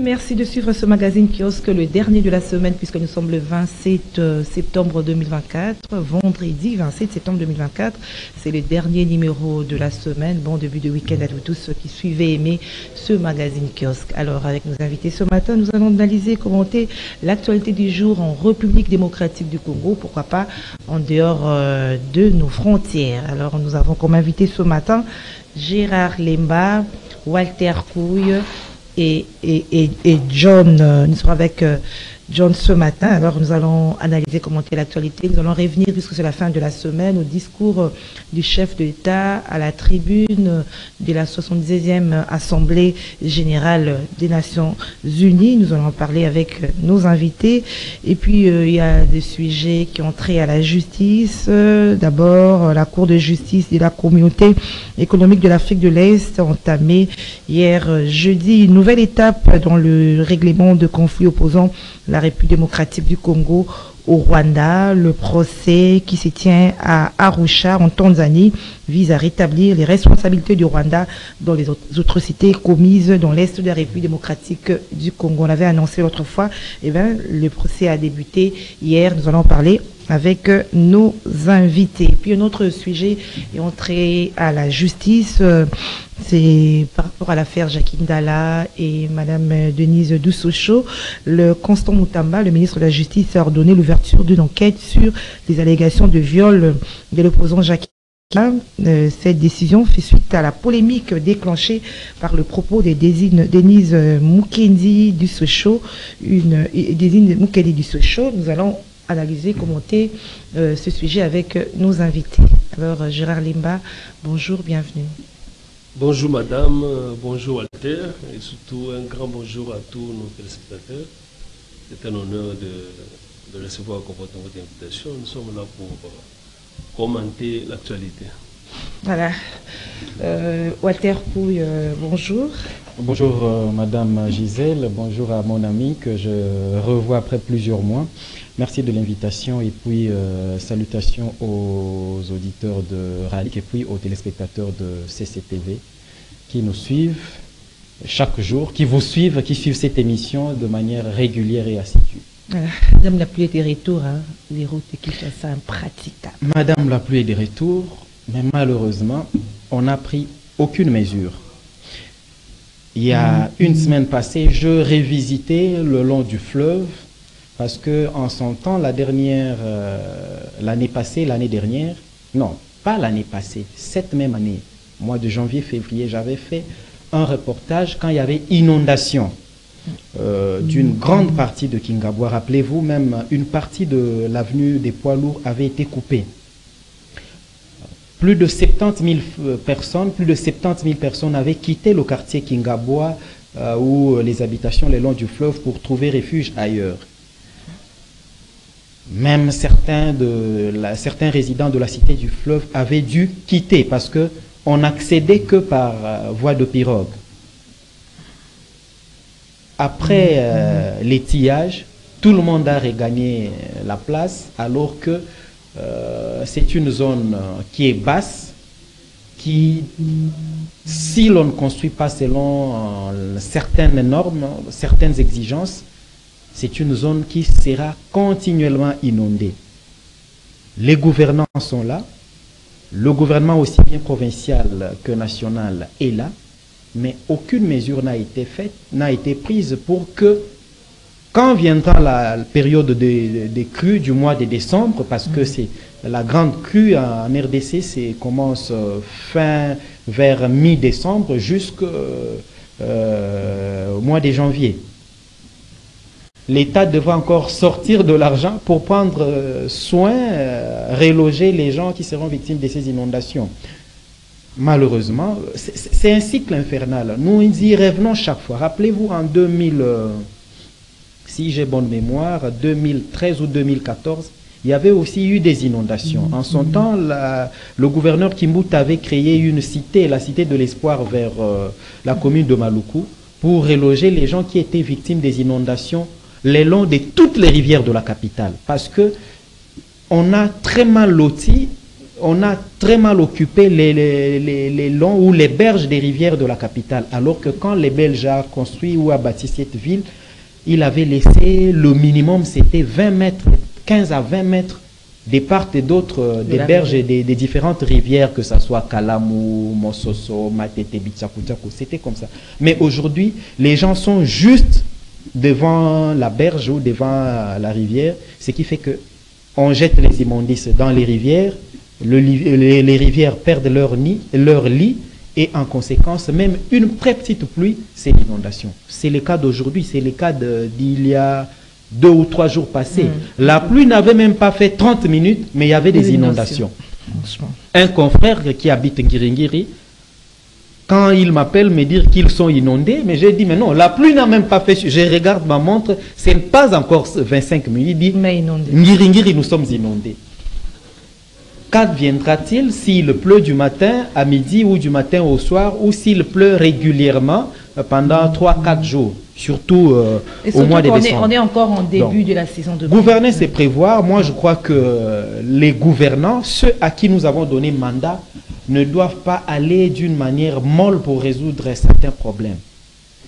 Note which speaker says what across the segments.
Speaker 1: Merci de suivre ce magazine kiosque, le dernier de la semaine, puisque nous sommes le 27 euh, septembre 2024, vendredi 27 septembre 2024. C'est le dernier numéro de la semaine. Bon début de week-end à tous ceux qui suivent et aimez ce magazine kiosque. Alors, avec nos invités ce matin, nous allons analyser et commenter l'actualité du jour en République démocratique du Congo, pourquoi pas en dehors euh, de nos frontières. Alors, nous avons comme invité ce matin Gérard Lemba, Walter Couille, et, et, et, John, euh, nous serons avec euh, John ce matin. Alors nous allons analyser, commenter l'actualité. Nous allons revenir, puisque c'est la fin de la semaine, au discours euh, du chef de l'État à la tribune de la 70e Assemblée générale des Nations Unies. Nous allons en parler avec nos invités. Et puis il y a des sujets qui ont trait à la justice. D'abord, la Cour de justice de la communauté économique de l'Afrique de l'Est entamé hier jeudi une nouvelle étape dans le règlement de conflits opposant la République démocratique du Congo au Rwanda. Le procès qui se tient à Arusha en Tanzanie vise à rétablir les responsabilités du Rwanda dans les atrocités commises dans l'Est de la République démocratique du Congo. On l'avait annoncé l'autre fois. Eh bien, le procès a débuté hier. Nous allons parler avec nos invités. Puis un autre sujet est entré à la justice. C'est par rapport à l'affaire Jacqueline Dalla et Madame Denise Doussoucho. Le Constant Moutamba, le ministre de la Justice, a ordonné l'ouverture d'une enquête sur les allégations de viol de l'opposant Jacqueline euh, cette décision fait suite à la polémique déclenchée par le propos de Denise Mukendi du une Denise Mukendi du. Nous allons analyser, commenter euh, ce sujet avec nos invités. Alors, Gérard Limba, bonjour, bienvenue.
Speaker 2: Bonjour madame, bonjour Walter et surtout un grand bonjour à tous nos téléspectateurs. C'est un honneur de, recevoir votre, votre invitation. Nous sommes là pour commenter l'actualité.
Speaker 1: Voilà. Euh, Walter Pouille, euh, bonjour.
Speaker 3: Bonjour euh, Madame Gisèle, bonjour à mon ami que je revois après plusieurs mois. Merci de l'invitation et puis salutations aux auditeurs de RALIC et puis aux téléspectateurs de CCTV qui nous suivent chaque jour, qui vous suivent, qui suivent cette émission de manière régulière et assidue.
Speaker 1: Madame la pluie est des retours, hein. les routes qui sont impraticables.
Speaker 3: Madame la pluie est des retours, mais malheureusement, on n'a pris aucune mesure. Il y a une semaine passée, je révisitais le long du fleuve parce que en son temps, la dernière, euh, l'année passée, l'année dernière, non, pas l'année passée, cette même année, mois de janvier, février, j'avais fait un reportage quand il y avait inondation euh, d'une grande partie de Kingabwa. Rappelez-vous, même une partie de l'avenue des poids lourds avait été coupée. Plus de 70 000 euh, personnes, plus de 70 000 personnes avaient quitté le quartier Kingabwa euh, ou les habitations le long du fleuve pour trouver refuge ailleurs. Même certains, de certains résidents de la cité du fleuve avaient dû quitter parce que on n'accédait que par voie de pirogue. Après euh, l'étillage, tout le monde a regagné la place alors que euh, c'est une zone euh, qui est basse, qui, si l'on ne construit pas selon certaines normes, certaines exigences, c'est une zone qui sera continuellement inondée. Les gouvernants sont là, le gouvernement aussi bien provincial que national est là, mais aucune mesure n'a été faite, n'a été prise pour que, quand viendra la période des, crues du mois de décembre, parce que c'est la grande crue en RDC, commence euh, fin vers mi-décembre jusqu'au euh, mois de janvier. L'État devra encore sortir de l'argent pour prendre euh, soin, reloger les gens qui seront victimes de ces inondations malheureusement, c'est un cycle infernal. Nous y revenons chaque fois. Rappelez-vous en 2000, euh, si j'ai bonne mémoire, 2013 ou 2014, il y avait aussi eu des inondations. En son temps, le gouverneur Kimbout avait créé une cité, la cité de l'espoir vers euh, la commune de Maluku, pour reloger les gens qui étaient victimes des inondations le long de toutes les rivières de la capitale. Parce que on a très mal loti on a très mal occupé les, les, les, les longs ou les berges des rivières de la capitale. Alors que quand les Belges ont construit ou a bâti cette ville, il avait laissé le minimum, c'était 20 mètres, 15 à 20 mètres des parts et d'autres euh,
Speaker 1: De
Speaker 3: des berges et des, des différentes rivières, que ce soit Kalamou, Mososo, Matete, c'était comme ça. Mais aujourd'hui, les gens sont juste devant la berge ou devant la rivière, ce qui fait que on jette les immondices dans les rivières, le les, les rivières perdent leur nid, leur lit, et en conséquence, même une très petite pluie, c'est l'inondation. C'est le cas d'aujourd'hui, c'est le cas d'il y a deux ou trois jours passés.
Speaker 1: Mm.
Speaker 3: La pluie n'avait même pas fait 30 minutes, mais il y avait des inondations. Un confrère qui habite Ngiringiri, quand il m'appelle me dire qu'ils sont inondés, mais j'ai dit, mais non, la pluie n'a même pas fait. Je regarde ma montre, c'est pas encore 25 minutes. Il dit,
Speaker 1: Mais inondé.
Speaker 3: Ngiringiri, nous sommes inondés. Qu'adviendra-t-il s'il pleut du matin à midi ou du matin au soir ou s'il pleut régulièrement euh, pendant 3-4 jours, surtout euh, au mois de
Speaker 1: est,
Speaker 3: décembre
Speaker 1: on est encore en début
Speaker 3: Donc,
Speaker 1: de la saison de
Speaker 3: Gouverner, c'est prévoir. Moi, je crois que euh, les gouvernants, ceux à qui nous avons donné mandat, ne doivent pas aller d'une manière molle pour résoudre certains problèmes.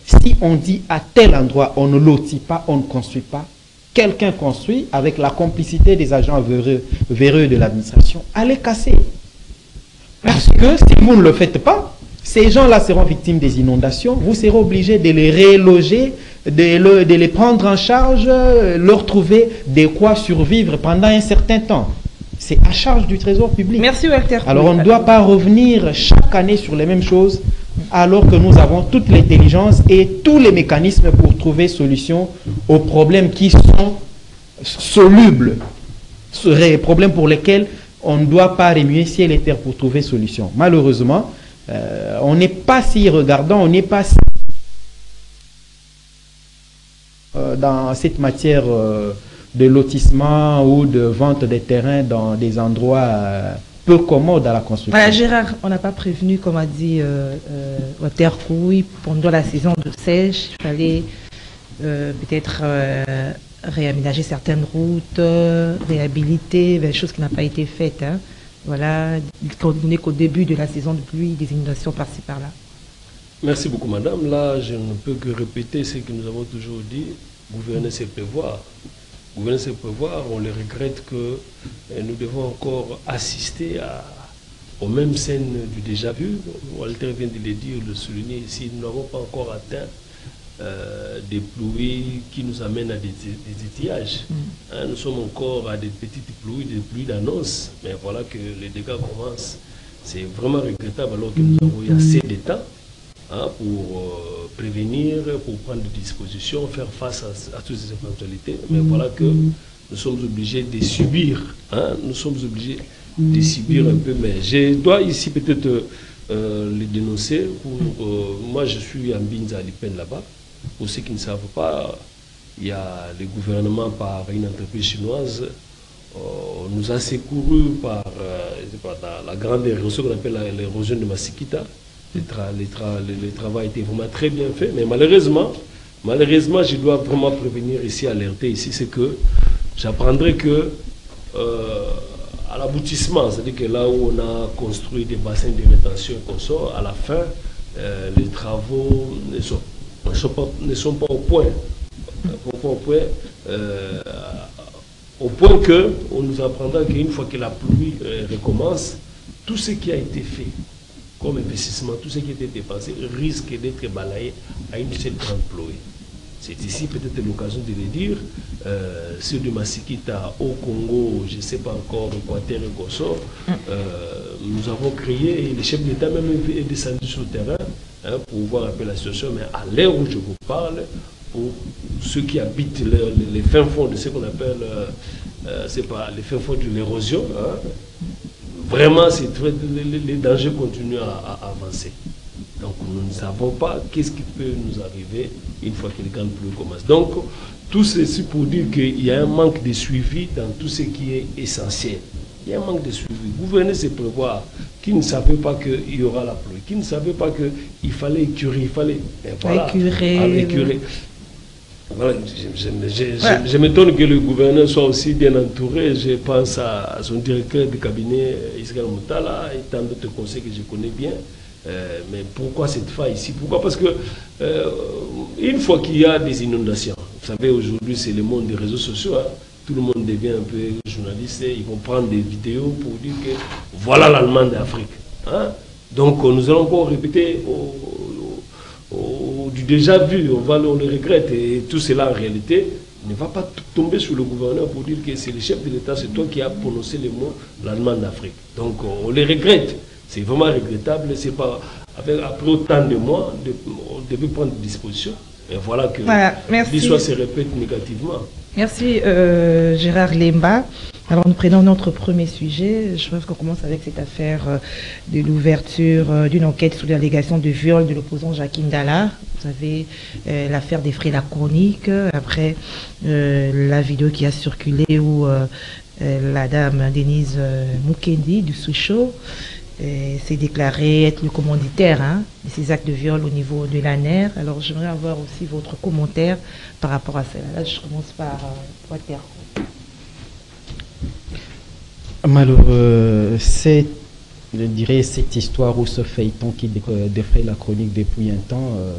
Speaker 3: Si on dit à tel endroit, on ne lotit pas, on ne construit pas, quelqu'un construit avec la complicité des agents véreux, de l'administration, allez casser. Parce que si vous ne le faites pas, ces gens-là seront victimes des inondations, vous serez obligé de les réloger, de, de les prendre en charge, euh, leur trouver de quoi survivre pendant un certain temps. C'est à charge du trésor public.
Speaker 1: Merci Walter.
Speaker 3: Alors on ne doit pas revenir chaque année sur les mêmes choses alors que nous avons toute l'intelligence et tous les mécanismes pour trouver solution aux problèmes qui sont solubles, problèmes pour lesquels on ne doit pas remuer ciel et terre pour trouver solution. Malheureusement, euh, on n'est pas si regardant, on n'est pas si euh, dans cette matière euh, de lotissement ou de vente des terrains dans des endroits euh, peu commodes à la construction.
Speaker 1: Voilà, Gérard, on n'a pas prévenu, comme a dit euh, euh, Walter Couille, pendant la saison de sèche, il fallait euh, peut-être euh, réaménager certaines routes, réhabiliter, des choses qui n'ont pas été faites. hein. Voilà, on n'est qu'au début de la saison de pluie, des inondations par-ci par-là.
Speaker 2: Merci beaucoup, madame. Là, je ne peux que répéter ce que nous avons toujours dit. Gouverner, c'est prévoir. Gouverner, c'est prévoir. On le regrette que euh, nous devons encore assister à, aux mêmes scènes du déjà vu. Walter vient de le dire, de le souligner ici. Nous n'avons pas encore atteint euh, des pluies qui nous amènent à des, des étiages. Hein, nous sommes encore à des petites pluies, des pluies d'annonce. Mais voilà que les dégâts commencent. C'est vraiment regrettable alors que nous avons eu assez de temps hein, pour euh, prévenir, pour prendre des dispositions, faire face à, à toutes ces éventualités. Mais voilà que nous sommes obligés de subir. hein, nous sommes obligés de subir un peu. Mais je dois ici peut-être euh, les dénoncer. Pour, euh, moi, je suis à Mbinza, à Lipen là-bas. Pour ceux qui ne savent pas, il y a le gouvernement par une entreprise chinoise euh, nous a secouru par, euh, la, la grande érosion qu'on appelle l'érosion de Masikita. Le, tra- le tra- le- travail été vraiment très bien fait, mais malheureusement, malheureusement, je dois vraiment prévenir ici, alerter ici, c'est que j'apprendrai que euh, à l'aboutissement, c'est-à-dire que là où on a construit des bassins de rétention et qu'on sort, à la fin, euh, les travaux ne sont, pas, au point. Au point, euh, au point que on nous apprendra qu'une fois que la pluie recommence, tout ce qui a été fait comme investissement, tout ce qui été dépensé risque d'être balayé à une seule pluie. C'est ici peut-être l'occasion de le dire. Euh, ceux de Masikita au Congo, je ne sais pas encore, Équateur et Gosso, nous avons créé, et le chef d'État même est descendu sur le terrain hein, pour voir un peu la situation, mais à l'heure où je vous parle, pour ceux qui habitent le- le- les fins fonds de ce qu'on appelle, euh, euh, c'est pas les fins fonds de l'érosion, hein, vraiment, c'est très, les, les dangers continuent à, à avancer. Donc, nous ne savons pas qu'est-ce qui peut nous arriver une fois que les grandes pluies commencent. Donc, tout ceci pour dire qu'il y a un manque de suivi dans tout ce qui est essentiel. Il y a un manque de suivi. Gouverner, c'est prévoir. Qui ne savait pas qu'il y aura la pluie Qui ne savait pas qu'il fallait écurer Il fallait. voilà,
Speaker 1: Écurer.
Speaker 2: Voilà, je, je- je- je m'étonne que le gouverneur soit aussi bien entouré. Je pense à son directeur de cabinet, Israël Moutala, et tant d'autres conseils que je connais bien. Euh, mais pourquoi cette faille ici? Pourquoi? Parce que euh, une fois qu'il y a des inondations, vous savez, aujourd'hui c'est le monde des réseaux sociaux, hein, tout le monde devient un peu journaliste et ils vont prendre des vidéos pour dire que voilà l'Allemagne d'Afrique. hein. Donc euh, nous allons encore répéter du déjà vu, on, va, le- on le regrette. Et tout cela en réalité ne va pas tomber sur le gouverneur pour dire que c'est le chef de l'État, c'est toi qui as prononcé le mot l'Allemagne d'Afrique. Donc on le regrette. C'est vraiment regrettable. C'est pas avec- après autant de mois, de- on devait prendre des dispositions. Et voilà que
Speaker 1: Voilà,
Speaker 2: l'histoire se répète négativement.
Speaker 1: Merci euh, Gérard Lemba. Alors nous prenons notre premier sujet. Je pense qu'on commence avec cette affaire euh, de l'ouverture euh, d'une enquête sur l'allégation de viol de l'opposant Jacques Ndala. Vous savez, euh, l'affaire des frais la chronique, après la vidéo qui a circulé où la dame Denise Mukendi du Souchot euh, s'est déclarée être le commanditaire hein, de ces actes de viol au niveau de l'ANER. Alors j'aimerais avoir aussi votre commentaire par rapport à cela. Là, je commence par Walter.
Speaker 3: Malheureux, cette histoire ou ce feuilleton qui euh, défraie la chronique depuis un temps euh,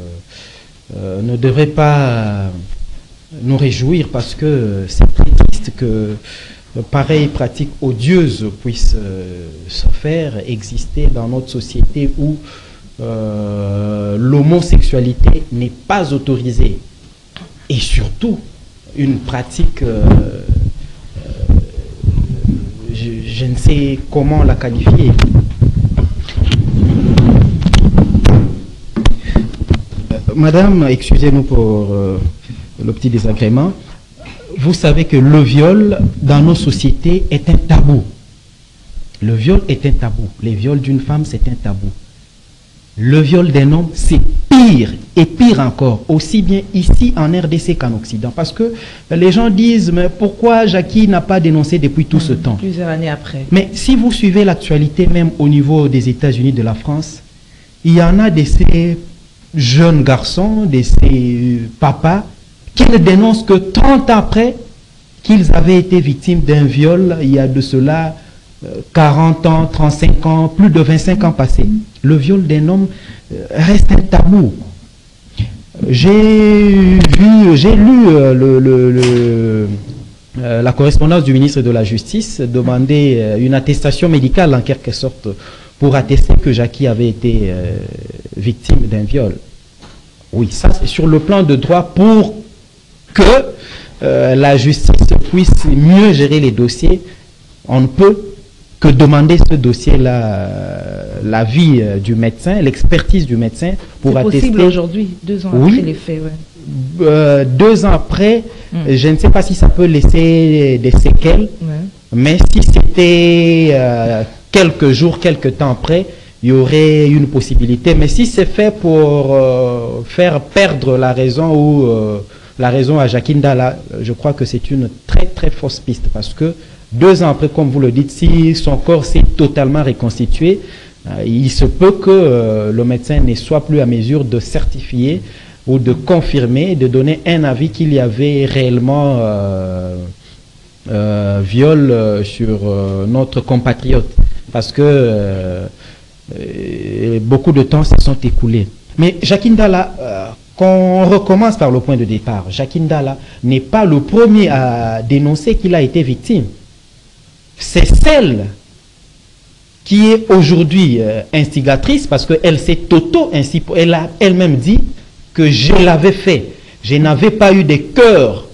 Speaker 3: euh, ne devrait pas nous réjouir parce que c'est très triste que pareille pratique odieuse puisse se faire exister dans notre société où l'homosexualité n'est pas autorisée. Et surtout une pratique je, ne sais comment la qualifier. Euh, Madame, excusez-nous pour euh, le petit désagrément. Vous savez que le viol dans nos sociétés est un tabou. Le viol est un tabou. Les viols d'une femme, c'est un tabou. Le viol d'un homme, c'est pire, et pire encore, aussi bien ici en RDC qu'en Occident. Parce que les gens disent, mais pourquoi Jackie n'a pas dénoncé depuis tout ce temps
Speaker 1: Plusieurs années après.
Speaker 3: Mais si vous suivez l'actualité, même au niveau des États-Unis, de la France, il y en a de ces jeunes garçons, de ces papas, qui ne dénoncent que 30 ans après qu'ils avaient été victimes d'un viol, il y a de cela euh, 40 ans, 35 ans, plus de 25 ans passés. Le viol d'un homme euh, reste un tabou. J'ai vu, j'ai lu euh, euh, la correspondance du ministre de la Justice demander euh, une attestation médicale en quelque sorte pour attester que Jackie avait été euh, victime d'un viol. Oui, ça c'est sur le plan de droit pour que euh, la justice puisse mieux gérer les dossiers. On ne peut que demander ce dossier-là, euh, l'avis euh, du médecin, l'expertise du médecin pour
Speaker 1: C'est possible
Speaker 3: attester
Speaker 1: aujourd'hui, deux ans
Speaker 3: Oui.
Speaker 1: après les faits. ouais.
Speaker 3: euh, deux ans après,
Speaker 1: Mm.
Speaker 3: je ne sais pas si ça peut laisser des séquelles,
Speaker 1: Ouais.
Speaker 3: mais si c'était euh, quelques jours, quelques temps après, il y aurait une possibilité. Mais si c'est fait pour euh, faire perdre la raison ou la raison à Jacqueline Dalla, je crois que c'est une très très fausse piste parce que deux ans après, comme vous le dites, si son corps s'est totalement reconstitué, euh, il se peut que euh, le médecin ne soit plus à mesure de certifier ou de confirmer, de donner un avis qu'il y avait réellement euh, viol sur notre compatriote. Parce que beaucoup de temps se sont écoulés. Mais Jacqueline Dalla, qu'on recommence par le point de départ, Jacqueline Dalla n'est pas le premier à dénoncer qu'il a été victime. C'est celle qui est aujourd'hui euh, instigatrice parce qu'elle s'est auto ainsi elle a elle-même dit que je l'avais fait. Je n'avais pas eu de cœur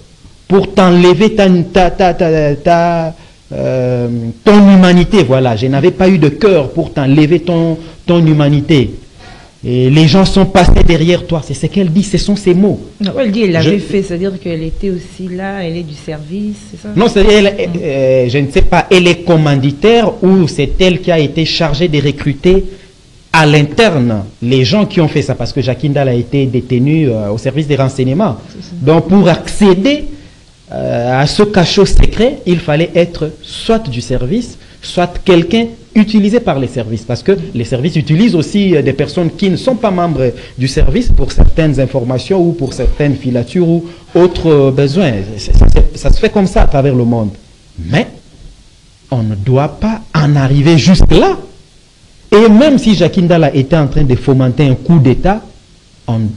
Speaker 3: pour t'enlever ta, ta, ta, ta- euh, ton humanité. Voilà, je n'avais pas eu de cœur pour t'enlever ton, ton humanité. Et les gens sont passés derrière toi. C'est ce qu'elle dit, ce sont ses mots.
Speaker 1: Non, elle dit qu'elle l'avait
Speaker 3: Je-
Speaker 1: fait, c'est-à-dire qu'elle était aussi là, elle est du service, c'est ça?
Speaker 3: Non, c'est elle, euh, je ne sais pas, elle est commanditaire ou c'est elle qui a été chargée de recruter à l'interne les gens qui ont fait ça parce que Jacqueline Dahl a été détenue euh, au service des renseignements. Donc pour accéder euh, à ce cachot secret, il fallait être soit du service, soit quelqu'un utilisé par les services parce que les services utilisent aussi euh, des personnes qui ne sont pas membres du service pour certaines informations ou pour certaines filatures ou autre besoin. Ça, se fait comme ça à travers le monde. Mais on ne doit pas en arriver jusque là. Et même si Jacques Indala était en train de fomenter un coup d'État,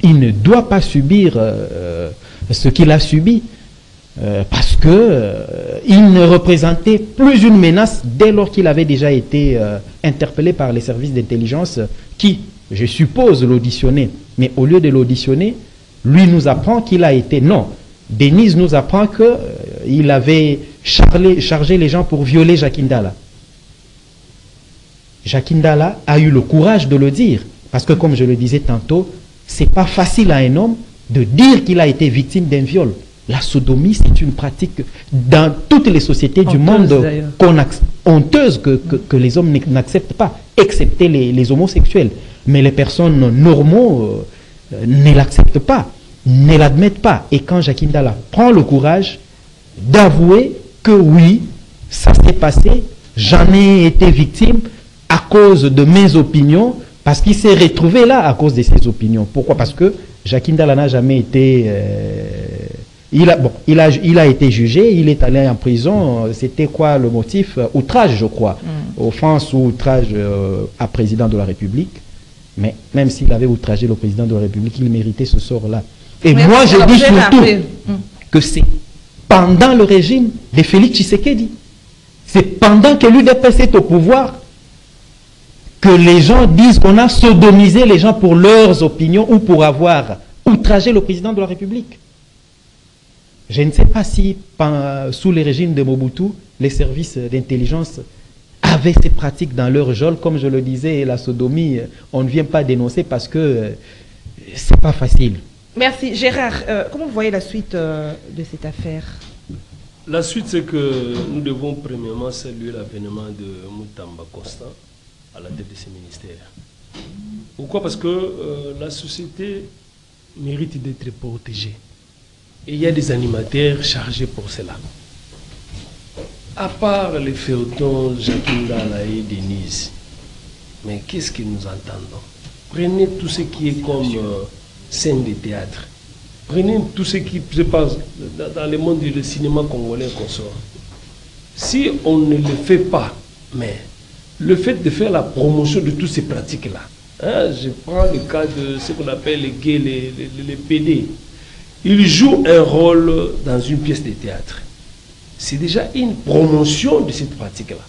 Speaker 3: il ne doit pas subir euh, ce qu'il a subi. Euh, parce que euh, il ne représentait plus une menace dès lors qu'il avait déjà été interpellé par les services d'intelligence qui, je suppose, l'auditionnaient. Mais au lieu de l'auditionner, lui nous apprend qu'il a été... Non, Denise nous apprend qu'il avait chargé, les gens pour violer Jacques Indala. Jacques Indala a eu le courage de le dire. Parce que comme je le disais tantôt, c'est pas facile à un homme de dire qu'il a été victime d'un viol. La sodomie, c'est une pratique dans toutes les sociétés du monde honteuse que, que, les hommes n'acceptent pas, excepté les, homosexuels. Mais les personnes normaux euh, ne l'acceptent pas, ne l'admettent pas. Et quand Jacques Indala prend le courage d'avouer que oui, ça s'est passé, j'en ai été victime à cause de mes opinions, parce qu'il s'est retrouvé là à cause de ses opinions. Pourquoi? Parce que Jacques Ndala n'a jamais été... Euh, il, a, bon, il, a, il a été jugé, il est allé en prison. C'était quoi le motif? Outrage, je crois. Mm. Offense ou outrage euh, à président de la République. Mais même s'il avait outragé le président de la République, il méritait ce sort-là. Et moi, je dis surtout mm. que c'est pendant le régime de Félix Tshisekedi. C'est pendant que l'UDPS est au pouvoir que les gens disent qu'on a sodomisé les gens pour leurs opinions ou pour avoir outragé le président de la République. Je ne sais pas si sous les régimes de Mobutu, les services d'intelligence avaient ces pratiques dans leur geôle. Comme je le disais, la sodomie, on ne vient pas dénoncer parce que euh, c'est pas facile.
Speaker 1: Merci. Gérard, euh, comment vous voyez la suite euh, de cette affaire?
Speaker 2: La suite, c'est que nous devons premièrement saluer l'avènement de Moutamba Constant à la tête de ces ministères. Pourquoi? Parce que euh, la société mérite d'être protégée. Et il y a des animateurs chargés pour cela. À part les feuilletons Jacqueline Dala et Denise, mais qu'est-ce que nous entendons? Prenez tout ce qui est comme euh, scène de théâtre. Prenez tout ce qui se passe dans le monde du cinéma congolais qu'on sort. Si on ne le fait pas, mais le fait de faire la promotion de toutes ces pratiques-là, hein, je prends le cas de ce qu'on appelle les gays, les, les, PD, ils jouent un rôle dans une pièce de théâtre. C'est déjà une promotion de cette pratique-là.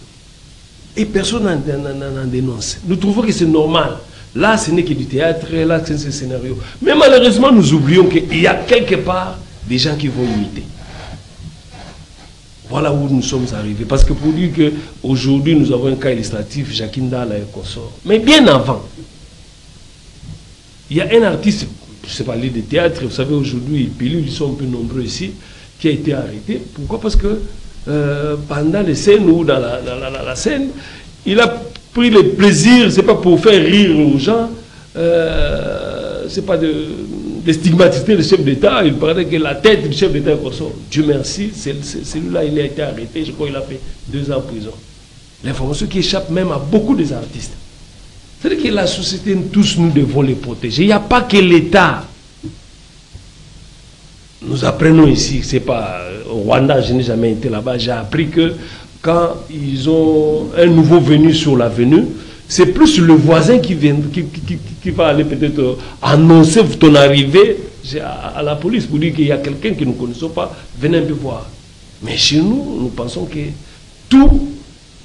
Speaker 2: Et personne n'en dénonce. Nous trouvons que c'est normal. Là, ce n'est que du théâtre, là, c'est un scénario. Mais malheureusement, nous oublions qu'il y a quelque part des gens qui vont imiter. Voilà où nous sommes arrivés. Parce que pour dire qu'aujourd'hui, nous avons un cas illustratif, Jacqueline Dalla et consort. Mais bien avant, il y a un artiste, je sais pas, de théâtre, vous savez, aujourd'hui, ils sont un peu nombreux ici, qui a été arrêté. Pourquoi? Parce que euh, pendant les scènes ou dans la, scène, il a pris le plaisir, c'est pas pour faire rire aux gens, euh, c'est pas de stigmatiser le chef d'État, il paraît que la tête du chef d'État est. Dieu merci, celui-là, il a été arrêté, je crois qu'il a fait deux ans en prison. L'information qui échappe même à beaucoup des artistes. C'est-à-dire que la société, tous nous devons les protéger. Il n'y a pas que l'État. Nous apprenons ici, c'est pas au Rwanda, je n'ai jamais été là-bas, j'ai appris que quand ils ont un nouveau venu sur l'avenue, c'est plus le voisin qui, va aller peut-être euh, annoncer ton arrivée à, la police pour dire qu'il y a quelqu'un que nous ne connaissons pas, venez un peu voir. Mais chez nous, nous pensons que tout,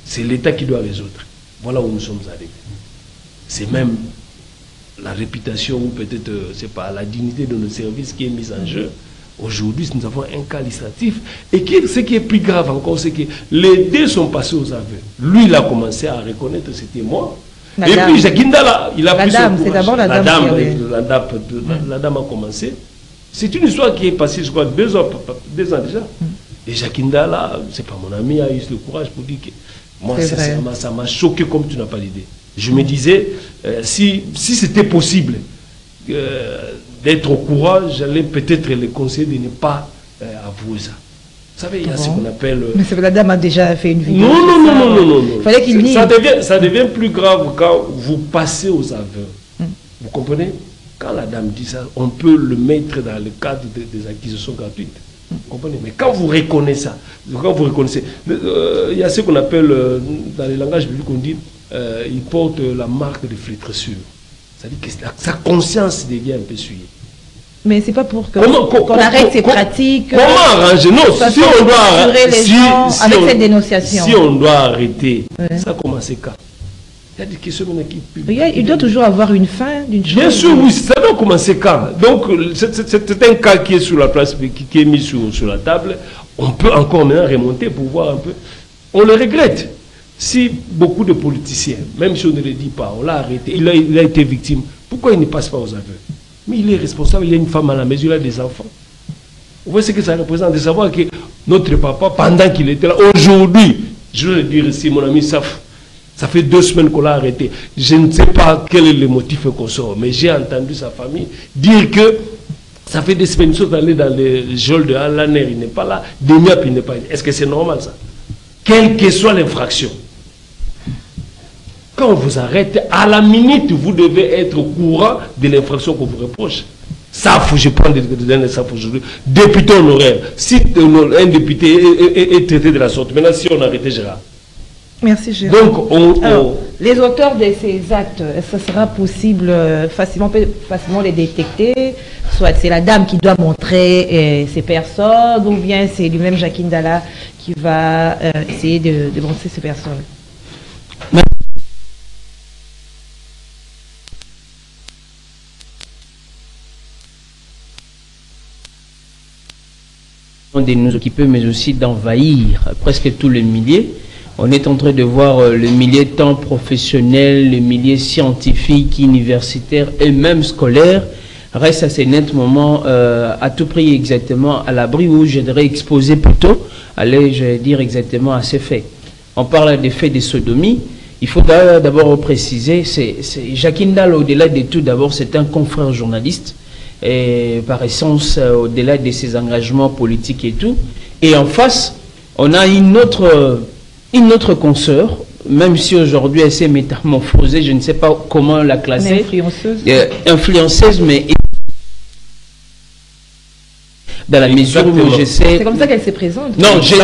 Speaker 2: c'est l'État qui doit résoudre. Voilà où nous sommes arrivés. C'est même la réputation ou peut-être, euh, c'est pas la dignité de nos services qui est mise en jeu. Aujourd'hui, nous avons un cas législatif. Et ce qui est plus grave encore, c'est que les deux sont passés aux aveux. Lui, il a commencé à reconnaître ses témoins. et puis, Jacques là, il a
Speaker 1: la
Speaker 2: pris
Speaker 1: dame, C'est d'abord la, dame.
Speaker 2: La dame, la, dame, a commencé. C'est une histoire qui est passée, je crois, deux ans, deux ans déjà. Mm. Et Jacques là, c'est pas mon ami, a eu le courage pour dire que moi, ça m'a choqué comme tu n'as pas l'idée. Je me disais, euh, si, si c'était possible, euh, d'être au courant, j'allais peut-être les conseiller de ne pas euh, avouer ça. Vous savez, il y a ce qu'on appelle.
Speaker 1: Mais c'est que la dame a déjà fait une vidéo.
Speaker 2: Non, non, non, non, non, non,
Speaker 1: Il fallait qu'il
Speaker 2: ça devient, ça devient plus grave quand vous passez aux aveux. Hmm. Vous comprenez? Quand la dame dit ça, on peut le mettre dans le cadre des acquisitions gratuites. Comprenez? Mais quand vous reconnaissez ça, quand vous reconnaissez, il y a ce qu'on appelle, dans les langages bibliques, on dit, euh, il porte la marque de flétrissure. C'est-à-dire que sa conscience devient un peu suyée.
Speaker 1: Mais c'est pas pour que qu'on arrête ces pratiques.
Speaker 2: Comment arranger? Non, si on doit
Speaker 1: les si, gens avec cette dénonciation.
Speaker 2: Si on doit arrêter, ça commence quand il y a des questions qui
Speaker 1: Il doit toujours avoir une fin d'une chose.
Speaker 2: Bien sûr, oui, ça doit commencer quand? Donc, c'est un cas qui est sur la place, qui, est mis sur, sur la table. On peut encore maintenant remonter pour voir un peu. On le regrette. Si beaucoup de politiciens, même si on ne le dit pas, on l'a arrêté, il a, été victime, pourquoi il ne passe pas aux aveux? Mais il est responsable, il a une femme à la maison, il a des enfants. Vous voyez ce que ça représente de savoir que notre papa, pendant qu'il était là, aujourd'hui, je veux dire ici, mon ami Saf, ça fait deux semaines qu'on l'a arrêté. Je ne sais pas quel est le motif qu'on sort, mais j'ai entendu sa famille dire que ça fait des semaines qu'ils sont allés dans les geôles de Alaner, il n'est pas là, Demiap, il n'est pas là. Est-ce que c'est normal ça? Quelle que soit l'infraction, quand on vous arrête, à la minute, vous devez être au courant de l'infraction qu'on vous reproche. Ça, je prends des données ça aujourd'hui. Député honoraire. Si un député est, traité de la sorte, maintenant, si on arrête Gérard.
Speaker 1: Merci Gérard.
Speaker 2: Donc, on,
Speaker 1: les auteurs de ces actes, ce sera possible euh, facilement, facilement les détecter? Soit c'est la dame qui doit montrer euh, ces personnes, ou bien c'est lui-même Jacqueline Dalla qui va euh, essayer de, de montrer ces personnes?
Speaker 4: De nous occuper, mais aussi d'envahir presque tous les milliers. On est en train de voir euh, le millier tant professionnel, le millier scientifique, universitaire et même scolaire reste à ces nets moments euh, à tout prix exactement à l'abri où j'aimerais exposer plutôt, aller, je vais dire exactement à ces faits. On parle des faits de sodomie. Il faut d'abord préciser, c'est Jacqueline Dalle, au-delà de tout, d'abord, c'est un confrère journaliste et par essence, euh, au-delà de ses engagements politiques et tout. Et en face, on a une autre, une autre consoeur, même si aujourd'hui elle s'est métamorphosée, je ne sais pas comment la classer.
Speaker 1: influenceuse.
Speaker 4: Euh, influenceuse, mais dans la mesure où je sais...
Speaker 1: C'est comme ça qu'elle se présente.
Speaker 4: Non, j'ai...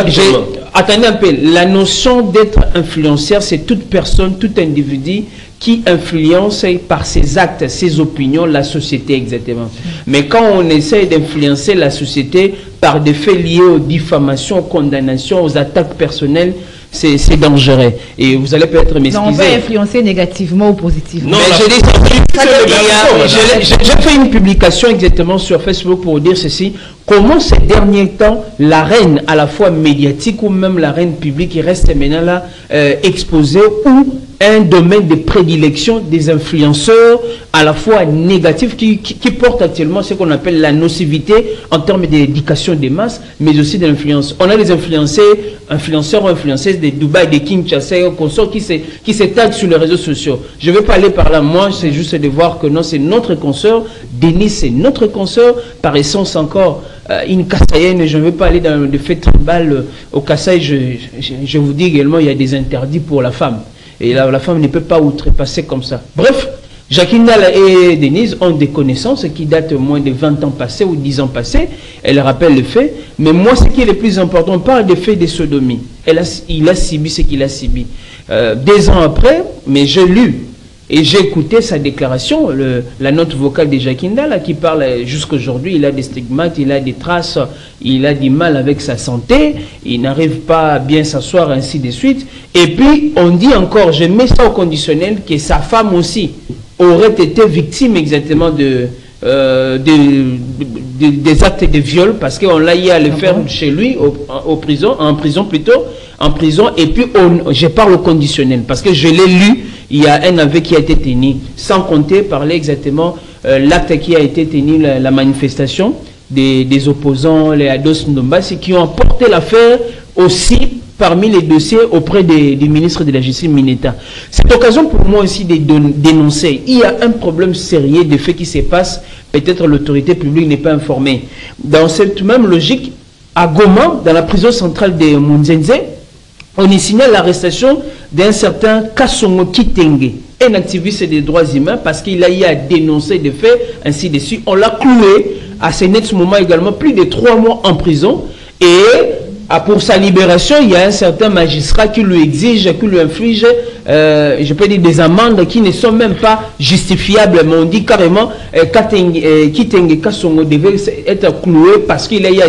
Speaker 4: Attendez un peu. La notion d'être influenceur, c'est toute personne, tout individu qui influence par ses actes, ses opinions, la société exactement. Mais quand on essaie d'influencer la société par des faits liés aux diffamations, aux condamnations, aux attaques personnelles, c'est dangereux. Et vous allez peut-être m'excuser. Non, on
Speaker 1: peut influencer négativement ou positivement.
Speaker 4: Non, j'ai fait une publication exactement sur Facebook pour dire ceci. Comment ces derniers temps, la reine à la fois médiatique ou même la reine publique reste maintenant là euh, exposée ou un domaine de prédilection des influenceurs à la fois négatifs qui, portent actuellement ce qu'on appelle la nocivité en termes d'éducation des masses, mais aussi de l'influence. On a des influenceurs, influenceurs ou influenceuses de Dubaï, de Kinshasa et consorts qui se, qui sur les réseaux sociaux. Je ne vais pas aller par là, moi, c'est juste de voir que non, c'est notre consort, Denis, c'est notre consort, par essence encore euh, une Kassaïenne, je ne veux pas aller dans le fait tribal euh, au Kassai, je, je, je vous dis également, il y a des interdits pour la femme. Et la, la femme ne peut pas outrepasser comme ça. Bref, Jacqueline et Denise ont des connaissances qui datent moins de 20 ans passés ou 10 ans passés. Elle rappelle les faits. Mais moi, ce qui est le plus important, on parle des faits de sodomie. Elle a, il a subi ce qu'il a subi. Euh, des ans après, mais j'ai lu et j'ai écouté sa déclaration, la note vocale de Jacqueline là, qui parle jusqu'aujourd'hui, il a des stigmates, il a des traces, il a du mal avec sa santé, il n'arrive pas à bien s'asseoir, ainsi de suite. Et puis, on dit encore, je mets ça au conditionnel, que sa femme aussi aurait été victime exactement de, euh, des actes de viol, parce qu'on l'a eu à le ah faire chez lui, au, prison, en prison plutôt, en prison, et puis on, je parle au conditionnel, parce que je l'ai lu, il y a un aveu qui a été tenu, sans compter parler exactement euh, l'acte qui a été tenu, la, manifestation des, opposants, les Ados Ndombasi, qui ont porté l'affaire aussi parmi les dossiers auprès des, ministres de la Justice Mineta. C'est l'occasion pour moi aussi de, dénoncer. Il y a un problème sérieux de faits qui se passe. Peut-être l'autorité publique n'est pas informée. Dans cette même logique, à Goma, dans la prison centrale de Munzenze, on y signale l'arrestation d'un certain Kasongo Kitenge, un activiste des droits humains parce qu'il a eu à dénoncer des faits, ainsi de suite. On l'a cloué à ce net moment également plus de trois mois en prison et ah, pour sa libération, il y a un certain magistrat qui lui exige, qui lui inflige, euh, je peux dire, des amendes qui ne sont même pas justifiables. Mais on dit carrément euh, Kitenge Kasongo devait être cloué parce qu'il a eu à.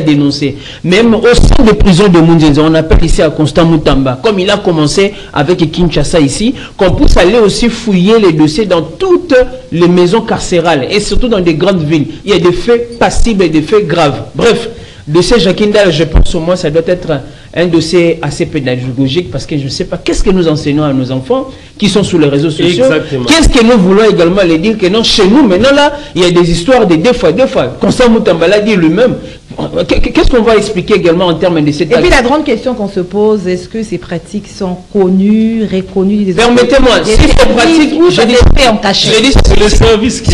Speaker 4: Même au sein des prisons de Munzenza, on appelle ici à Constant Moutamba, comme il a commencé avec Kinshasa ici, qu'on puisse aller aussi fouiller les dossiers dans toutes les maisons carcérales et surtout dans des grandes villes. Il y a des faits passibles et des faits graves. Bref. Le dossier Jacqueline je pense au moins, ça doit être un dossier assez pédagogique parce que je ne sais pas qu'est-ce que nous enseignons à nos enfants qui sont sur les réseaux sociaux? Qu'est-ce que nous voulons également les dire que non, chez nous, maintenant là, il y a des histoires de deux fois, deux fois. Constant Moutambala dit lui-même. Qu'est-ce qu'on va expliquer également en termes de cette
Speaker 1: Et puis la grande question qu'on se pose, est-ce que ces pratiques sont connues, reconnues des
Speaker 4: Permettez-moi, si ces pratiques,
Speaker 1: je dis, en cachette.
Speaker 2: Je dis, c'est le service qui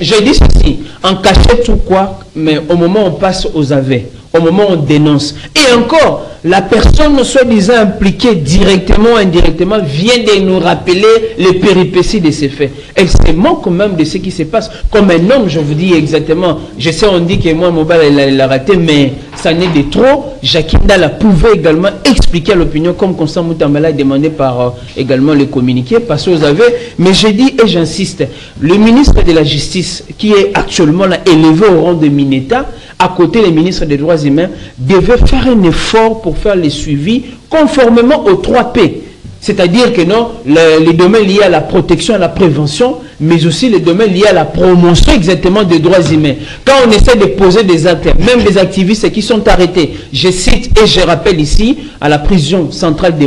Speaker 4: Je dis ceci, en cachette ou quoi, mais au moment où on passe aux avets, au moment où on dénonce. Et encore, la personne soi-disant impliquée directement ou indirectement vient de nous rappeler les péripéties de ces faits. Elle se manque même de ce qui se passe. Comme un homme, je vous dis exactement, je sais, on dit que moi, Mobile, elle l'a raté, mais ça n'est de trop. Jacqueline Dalla pouvait également expliquer à l'opinion, comme Constant Moutambala a demandé par euh, également le communiqué, parce que vous avez, mais j'ai dit et j'insiste, le ministre de la Justice, qui est actuellement là, élevé au rang de Mineta, à côté des ministres des droits humains, devait faire un effort pour faire les suivis conformément aux 3 P. C'est-à-dire que non, les, domaines liés à la protection, à la prévention, mais aussi les domaines liés à la promotion exactement des droits humains. Quand on essaie de poser des actes, même des activistes qui sont arrêtés, je cite et je rappelle ici, à la prison centrale de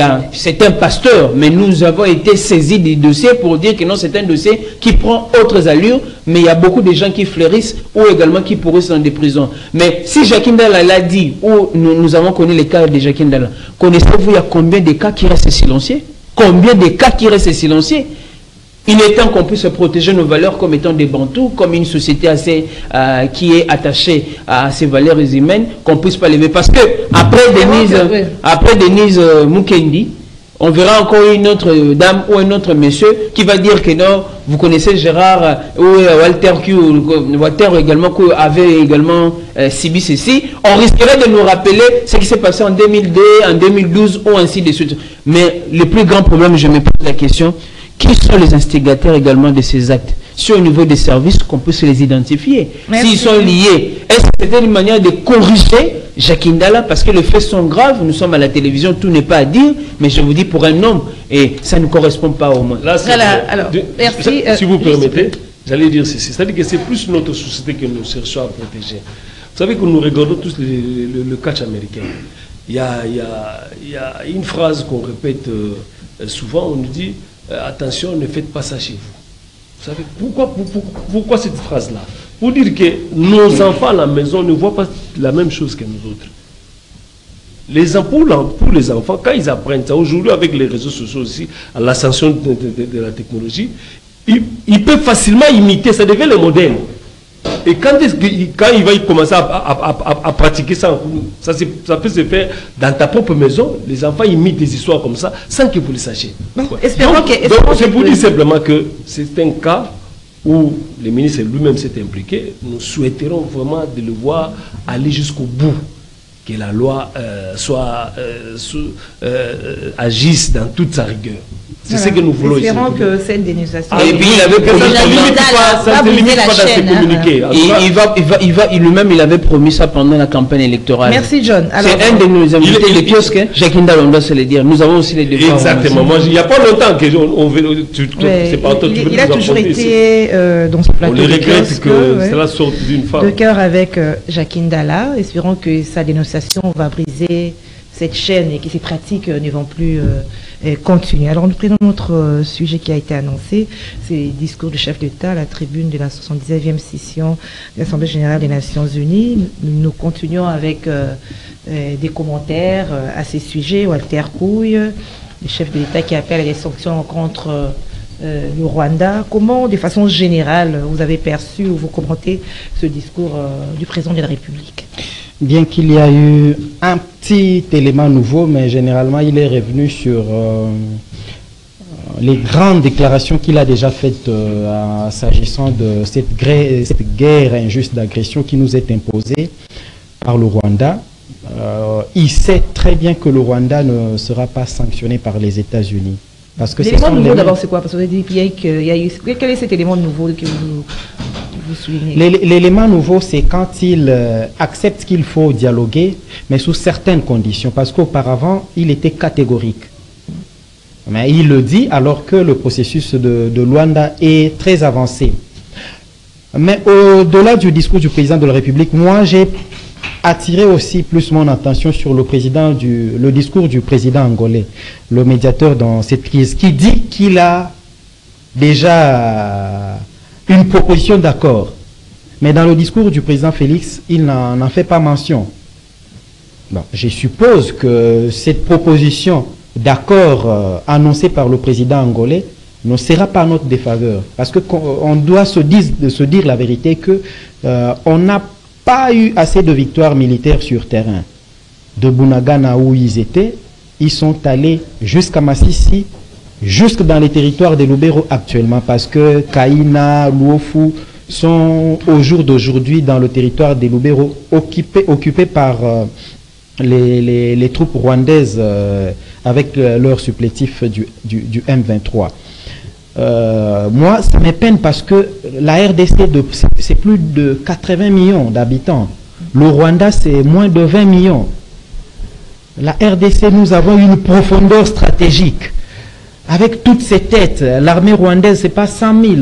Speaker 4: a, c'est un pasteur, mais nous avons été saisis du dossier pour dire que non, c'est un dossier qui prend autres allures, mais il y a beaucoup de gens qui fleurissent ou également qui pourrissent dans des prisons. Mais si Jacqueline Dalla l'a dit, ou nous, avons connu les cas de Jacqueline Dalla, connaissez-vous il y a combien de cas qui restent silencieux? Combien de cas qui restent silencieux? Il est temps qu'on puisse protéger nos valeurs comme étant des bantous, comme une société assez, euh, qui est attachée à ces valeurs humaines, qu'on puisse pas lever. Parce que après Denise, après Denise euh, Mukendi, on verra encore une autre dame ou un autre monsieur qui va dire que non, vous connaissez Gérard euh, ou Walter qui Walter également qui avait également euh, subi ceci. On risquerait de nous rappeler ce qui s'est passé en 2002, en 2012 ou ainsi de suite. Mais le plus grand problème, je me pose la question, qui sont les instigateurs également de ces actes Sur au niveau des services, qu'on puisse les identifier. S'ils sont liés, est-ce que c'était une manière de corriger Jacques Indala Parce que les faits sont graves, nous sommes à la télévision, tout n'est pas à dire, mais je vous dis pour un homme, et ça ne correspond pas au moins.
Speaker 2: Là, alors, merci. Si vous euh, permettez, j'allais dire ceci. C'est-à-dire que c'est plus notre société que nous cherchons à protéger. Vous savez que nous regardons tous le, catch américain. Il y, a, il, y a, une phrase qu'on répète euh, souvent, on nous dit euh, attention, ne faites pas ça chez vous. Vous savez, pourquoi, pourquoi cette phrase-là? Pour dire que nos enfants à la maison ne voient pas la même chose que nous autres. Les pour, pour les enfants, quand ils apprennent ça, aujourd'hui avec les réseaux sociaux aussi, à l'ascension de, la technologie, ils, ils, peuvent facilement imiter, ça devient le modèle. Et quand, quand il va commencer à, pratiquer ça, ça, ça, peut se faire dans ta propre maison. Les enfants imitent des histoires comme ça sans que vous le sachiez.
Speaker 1: Donc, c'est
Speaker 2: pour dire simplement que c'est un cas où le ministre lui-même s'est impliqué. Nous souhaiterons vraiment de le voir aller jusqu'au bout que la loi euh, soit euh, euh, agisse dans toute sa rigueur. C'est ce que nous voulons
Speaker 1: Espérons que cette dénonciation.
Speaker 4: Ah, et puis il avait promis ça ne limite pas dans ses communiqués. Il va, il va, il va, lui-même, il avait promis ça pendant la campagne électorale.
Speaker 1: Merci John.
Speaker 4: C'est un de nos invités les kiosques, Jacques Indal, on doit se le dire. Nous avons aussi les devoirs.
Speaker 2: Exactement. Moi, il n'y a pas longtemps que on veut.
Speaker 1: C'est pas toi, Il a toujours été dans ce plateau.
Speaker 2: On le regrette que cela sorte d'une femme.
Speaker 1: De cœur avec Jacques Indala. Espérons que sa dénonciation va briser cette chaîne et que ces pratiques ne vont plus continuer. Alors nous prenons notre euh, sujet qui a été annoncé, c'est le discours du chef d'État à la tribune de la 79e session de l'Assemblée générale des Nations unies. Nous continuons avec euh, euh, des commentaires à ces sujets. Walter Couille, le chef de l'État qui appelle à des sanctions contre le Rwanda. Comment, de façon générale, vous avez perçu ou vous commentez ce discours du président de la République?
Speaker 3: Bien qu'il y a eu un petit élément nouveau, mais généralement il est revenu sur euh, les grandes déclarations qu'il a déjà faites euh, s'agissant de cette, cette, guerre injuste d'agression qui nous est imposée par le Rwanda. Euh, il sait très bien que le Rwanda ne sera pas sanctionné par les États-Unis.
Speaker 1: Parce que L'élément nouveau d'abord, c'est quoi? Parce que vous avez dit qu'il y, a eu... Quel est cet élément nouveau que vous,
Speaker 3: L'élément nouveau, c'est quand il euh, accepte qu'il faut dialoguer, mais sous certaines conditions. Parce qu'auparavant, il était catégorique. Mais il le dit alors que le processus de, de Luanda est très avancé. Mais au-delà du discours du président de la République, moi j'ai attiré aussi plus mon attention sur le, président du, le discours du président angolais, le médiateur dans cette crise, qui dit qu'il a déjà une proposition d'accord. Mais dans le discours du président Félix, il n'en fait pas mention. je suppose que cette proposition d'accord euh, annoncée par le président angolais ne sera pas notre défaveur. Parce qu'on doit se dire, se dire la vérité que euh, on n'a pas eu assez de victoires militaires sur terrain. De Bunagana où ils étaient, ils sont allés jusqu'à Massissi, jusque dans les territoires des Lubero actuellement, parce que Kaina, Luofu sont au jour d'aujourd'hui dans le territoire des Lubero occupés, occupés par euh, les, troupes rwandaises euh, avec euh, leur supplétif du, du M23. Euh, moi, ça me parce que la RDC, c'est plus de 80 millions d'habitants. Le Rwanda, c'est moins de 20 millions. La RDC, nous avons une profondeur stratégique. Avec toutes ces têtes, l'armée rwandaise, c'est pas 100 000.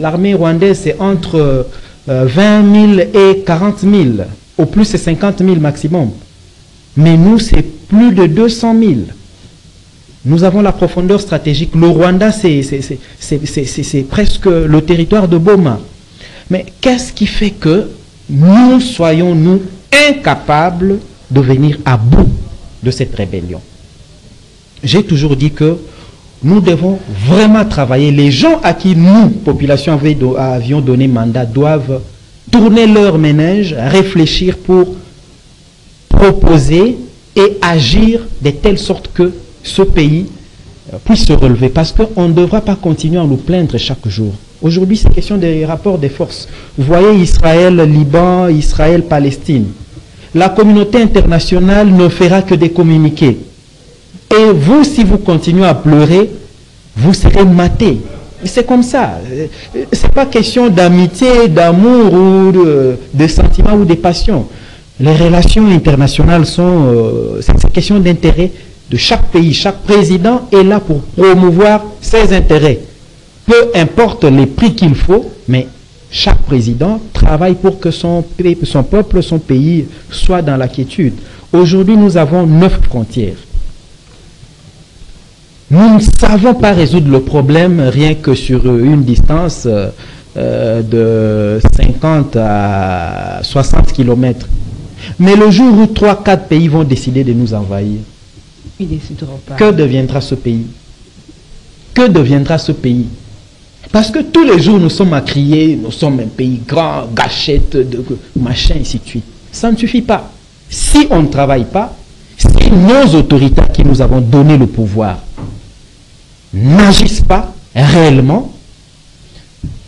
Speaker 3: L'armée rwandaise, c'est entre 20 000 et 40 000. Au plus, c'est 50 000 maximum. Mais nous, c'est plus de 200 000. Nous avons la profondeur stratégique. Le Rwanda, c'est presque le territoire de Boma. Mais qu'est-ce qui fait que nous soyons, nous, incapables de venir à bout de cette rébellion? J'ai toujours dit que nous devons vraiment travailler. Les gens à qui nous, population, avions donné mandat, doivent tourner leur ménage, réfléchir pour proposer et agir de telle sorte que ce pays euh, puisse se relever parce qu'on ne devra pas continuer à nous plaindre chaque jour. Aujourd'hui, c'est question des rapports des forces. Vous voyez Israël, Liban, Israël, Palestine. La communauté internationale ne fera que des communiqués. Et vous, si vous continuez à pleurer, vous serez maté. C'est comme ça. Euh, c'est pas question d'amitié, d'amour ou de, sentiments ou de passions. Les relations internationales sont, euh, c'est question d'intérêt de chaque pays, chaque président est là pour promouvoir ses intérêts. Peu importe les prix qu'il faut, mais chaque président travaille pour que son, son peuple, son pays soit dans la quiétude. Aujourd'hui, nous avons neuf frontières. Nous ne savons pas résoudre le problème rien que sur une distance euh, de 50 à 60 kilomètres. Mais le jour où trois, quatre pays vont décider de nous envahir, que deviendra ce pays? Que deviendra ce pays? Parce que tous les jours, nous sommes à crier, nous sommes un pays grand, gâchette, de, machin, ainsi de suite. Ça ne suffit pas. Si on ne travaille pas, si nos autorités qui nous avons donné le pouvoir n'agissent pas réellement,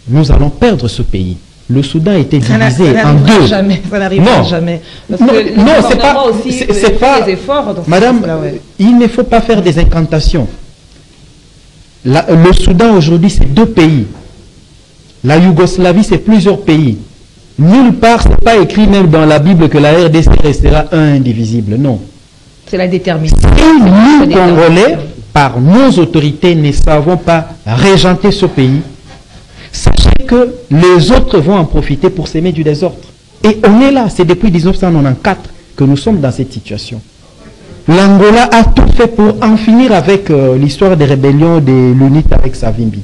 Speaker 3: nous allons perdre ce pays le Soudan était divisé en deux.
Speaker 1: Jamais, ça n'arrivera jamais.
Speaker 3: Parce non, non c'est pas, c'est pas. Madame, il ne faut pas faire des incantations. le Soudan aujourd'hui, c'est deux pays. La Yougoslavie, c'est plusieurs pays. Nulle part, c'est pas écrit même dans la Bible que la RDC restera un indivisible. Non.
Speaker 1: C'est la détermination.
Speaker 3: Et nous, Congolais, par nos autorités, ne savons pas régenter ce pays, sachez que les autres vont en profiter pour s'aimer du désordre. Et on est là, c'est depuis 1994 que nous sommes dans cette situation. L'Angola a tout fait pour en finir avec euh, l'histoire des rébellions de l'UNIT avec Savimbi.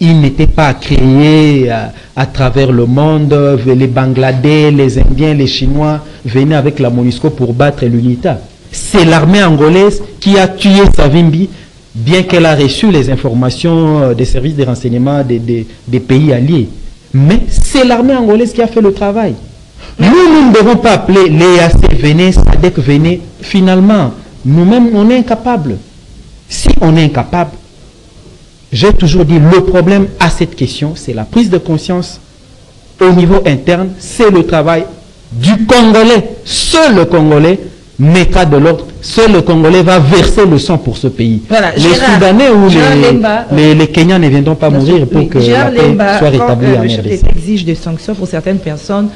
Speaker 3: Il n'était pas créé à, euh, à, travers le monde. Les Bangladais, les Indiens, les Chinois venaient avec la MONUSCO pour battre l'UNITA. C'est l'armée angolaise qui a tué Savimbi bien qu'elle a reçu les informations euh, des services de renseignement des, pays alliés. Mais c'est l'armée angolaise qui a fait le travail. Nous, nous ne devons pas appeler l'EAC, venez, SADEC, venez. Finalement, nous-mêmes, on est incapables. Si on est incapable, j'ai toujours dit, le problème à cette question, c'est la prise de conscience au niveau interne, c'est le travail du Congolais. Seul le Congolais mettra de l'ordre. Seul le Congolais va verser le sang pour ce pays.
Speaker 1: Voilà,
Speaker 3: les
Speaker 1: Gérard-
Speaker 3: Soudanais ou les,
Speaker 1: Lemba, euh,
Speaker 3: les, les Kenyans ne viendront pas mourir pour
Speaker 1: oui.
Speaker 3: que
Speaker 1: Gérard
Speaker 3: la paix
Speaker 1: Lemba,
Speaker 3: soit
Speaker 1: quand,
Speaker 3: rétablie
Speaker 1: euh,
Speaker 3: en RDC.
Speaker 1: exige des sanctions pour certaines personnes,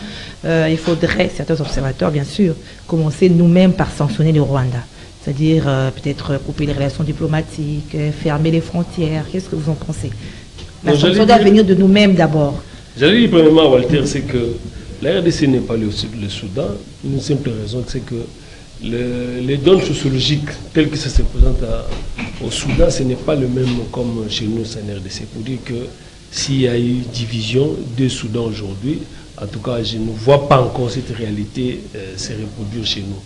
Speaker 1: euh, il faudrait, certains observateurs bien sûr, commencer nous-mêmes par sanctionner le Rwanda. C'est-à-dire euh, peut-être couper les relations diplomatiques, fermer les frontières. Qu'est-ce que vous en pensez? La
Speaker 2: Bon,
Speaker 1: sanction doit venir de nous-mêmes d'abord.
Speaker 2: J'allais dire premièrement, Walter, c'est que la RDC n'est pas le, le Soudan. Une simple raison, c'est que le- les donnes sociologiques telles que ça se présente au Soudan, ce n'est pas le même comme chez nous en RDC. Pour dire que s'il y a eu division de Soudan aujourd'hui, en tout cas, je ne vois pas encore cette réalité euh, se reproduire chez nous.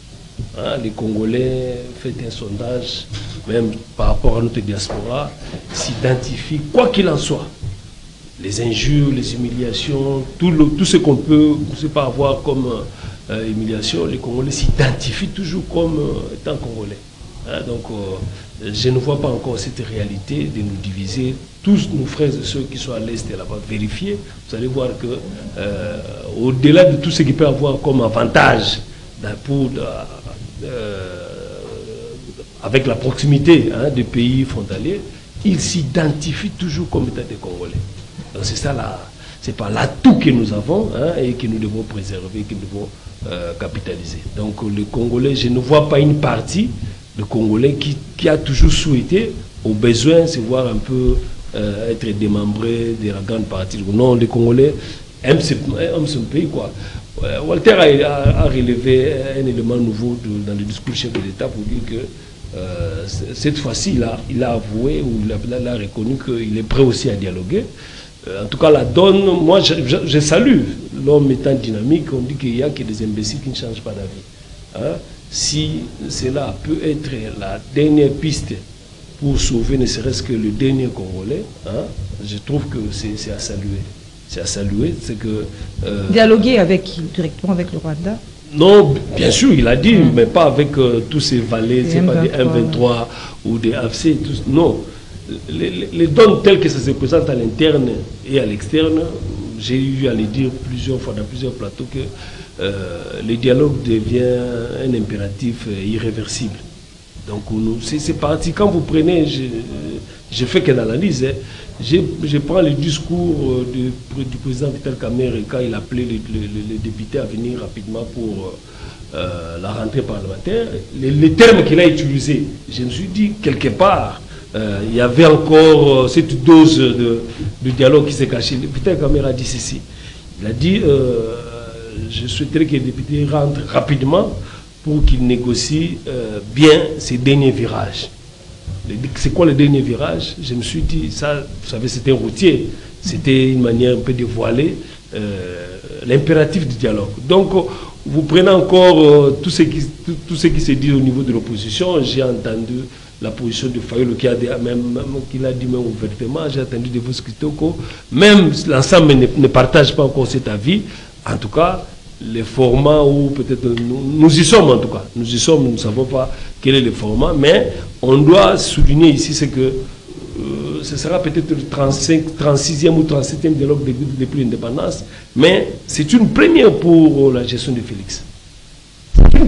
Speaker 2: Hein, les Congolais, faites un sondage, même par rapport à notre diaspora, s'identifient, quoi qu'il en soit, les injures, les humiliations, tout ce qu'on peut ne pas avoir comme euh, humiliation, les Congolais s'identifient toujours comme euh, étant Congolais. Hein, donc, euh, je ne vois pas encore cette réalité de nous diviser. Tous nos frères et ceux qui sont à l'Est et là-bas, vérifiez, vous allez voir que, euh, au-delà de tout ce qui peut avoir comme avantage d'un- pour, euh, avec la proximité hein, des pays frontaliers, ils s'identifient toujours comme étant des Congolais. Donc c'est ça là, c'est pas l'atout que nous avons hein, et que nous devons préserver, que nous devons euh, capitaliser. Donc le Congolais, je ne vois pas une partie de Congolais qui, qui a toujours souhaité, au besoin, se voir un peu euh, être démembré de la grande partie. Non, les Congolais aiment ce, pays quoi. Euh, Walter a, a- relevé un élément nouveau dans le discours chef de l'État pour dire que euh, cette fois-ci, il a, il a avoué ou il il a reconnu qu'il est prêt aussi à dialoguer. Euh, en tout cas, la donne, moi je, je- je salue l'homme étant dynamique. On dit qu'il n'y a que des imbéciles qui ne changent pas d'avis. Hein. Si cela peut être la dernière piste pour sauver ne serait-ce que le dernier Congolais, hein, je trouve que c'est à saluer. C'est à saluer. C'est que. euh,
Speaker 1: Dialoguer avec Directement avec le Rwanda
Speaker 2: non, bien sûr, il a dit, mais pas avec euh, tous ces valets, c'est pas des
Speaker 1: M23.
Speaker 2: M23 ou des AFC. Tous, non. Les, les- donnes telles que ça se présente à l'interne et à l'externe, j'ai eu à le dire plusieurs fois dans plusieurs plateaux que euh, le dialogue devient un impératif euh, irréversible. Donc c'est parti. Quand vous prenez, je, fais qu'une analyse, hein. je, prends le discours euh, du, président Vital Kamerhe quand il appelait les, députés à venir rapidement pour la rentrée parlementaire. Les termes qu'il a utilisés, je me suis dit quelque part, euh, il y avait encore euh, cette dose de, dialogue qui s'est cachée. Vital Kamerhe a dit ceci. Il a dit, euh, je souhaiterais que les députés rentrent rapidement pour qu'ils négocient bien ces derniers virages. C'est quoi le dernier virage? Je me suis dit, ça, vous savez, c'était un routier. C'était une manière un peu de voiler l'impératif du dialogue. Donc, vous prenez encore tout, ce qui, tout, tout ce qui se dit au niveau de l'opposition. J'ai entendu la position de Fayolo qui a, dit- même, même- qui l'a dit même ouvertement. J'ai entendu de vos Kitoko. Même l'ensemble ne, ne partage pas encore cet avis. En tout cas, les formats où peut-être nous, nous y sommes en tout cas. Nous y sommes, nous ne savons pas quel est le format, mais on doit souligner ici c'est que euh, ce sera peut-être le 35, 36e ou 37e dialogue depuis, depuis l'indépendance, mais c'est une première pour la gestion de Félix.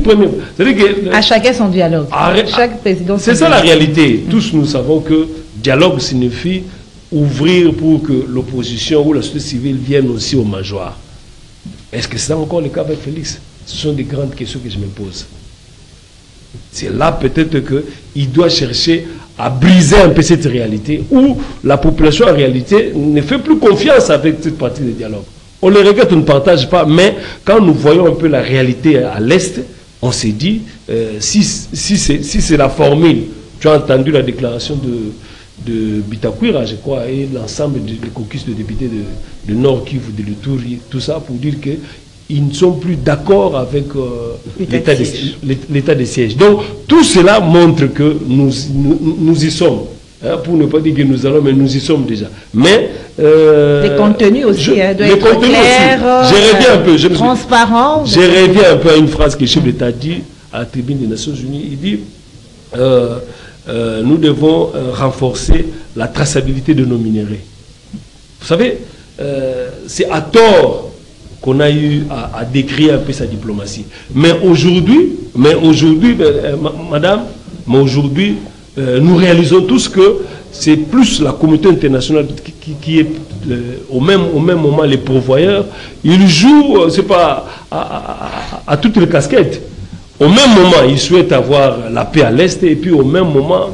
Speaker 2: Première. C'est-à-dire que
Speaker 1: À chacun son dialogue. Chaque président
Speaker 2: c'est ça la réalité. Tous nous savons que dialogue signifie ouvrir pour que l'opposition ou la société civile vienne aussi au major. Est-ce que c'est encore le cas avec Félix? Ce sont des grandes questions que je me pose. C'est là peut-être qu'il doit chercher à briser un peu cette réalité où la population en réalité ne fait plus confiance avec cette partie de dialogue. On les regrette, on ne partage pas, mais quand nous voyons un peu la réalité à l'Est, on s'est dit, euh, si, si c'est si c'est la formule, tu as entendu la déclaration de, de Bitakwira, je crois, et l'ensemble des des caucus de députés de, de Nord Kivu, de Luturi, tout ça pour dire que ils ne sont plus d'accord avec euh,
Speaker 1: L'état
Speaker 2: l'état
Speaker 1: de
Speaker 2: de,
Speaker 1: siège.
Speaker 2: l'é- l'état de siège. Donc, tout cela montre que nous, nous, nous y sommes. Hein, pour ne pas dire que nous allons, mais nous y sommes déjà. Mais. euh,
Speaker 1: Les contenus aussi,
Speaker 2: je-
Speaker 1: hein, doivent
Speaker 2: les
Speaker 1: être clairs,
Speaker 2: reviens un peu. Je,
Speaker 1: euh,
Speaker 2: reviens un peu à une phrase que le chef d'État dit à la tribune des Nations Unies. Il dit euh, euh, nous devons euh, renforcer la traçabilité de nos minéraux. Vous savez, euh, c'est à tort qu'on a eu à, à, décrire un peu sa diplomatie. Mais aujourd'hui, mais aujourd'hui, euh, madame, mais aujourd'hui, euh, nous réalisons tous que c'est plus la communauté internationale qui, qui, qui est euh, au, même, au même moment les pourvoyeurs. Ils jouent, c'est pas à, à, à, toutes les casquettes. Au même moment, ils souhaitent avoir la paix à l'Est et puis au même moment,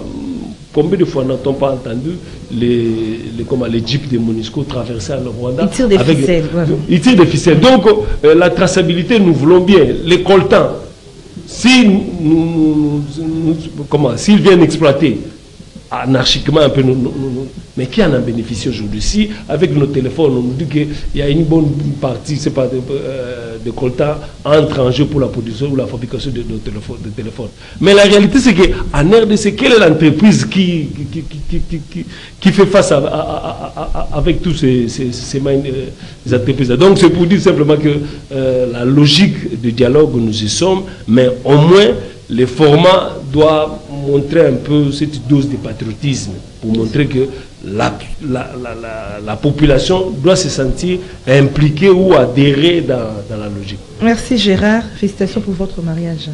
Speaker 2: combien de fois n'a-t-on pas entendu les, les, comment, les jeeps de Monisco traverser le Rwanda
Speaker 1: Ils tirent des
Speaker 2: avec,
Speaker 1: ficelles.
Speaker 2: Ils tirent des ficelles. Donc, euh, la traçabilité, nous voulons bien. Les coltans, si nous, nous, nous, comment, s'ils viennent exploiter anarchiquement un peu, nous, mais qui en a bénéficié aujourd'hui? Si, avec nos téléphones, on nous dit qu'il y a une bonne partie, c'est pas de, euh, de entre en jeu pour la production ou la fabrication de nos téléphones. Mais la réalité, c'est qu'en RDC, quelle est l'entreprise qui qui, qui, qui, qui, fait face avec tous ces, ces, ces, ces entreprises Donc, c'est pour dire simplement que euh, la logique de dialogue, nous y sommes, mais au moins, les formats doivent montrer un peu cette dose de patriotisme pour montrer que la, la, la, la, population doit se sentir impliquée ou adhérer dans, dans, la logique.
Speaker 1: Merci Gérard, félicitations pour votre mariage.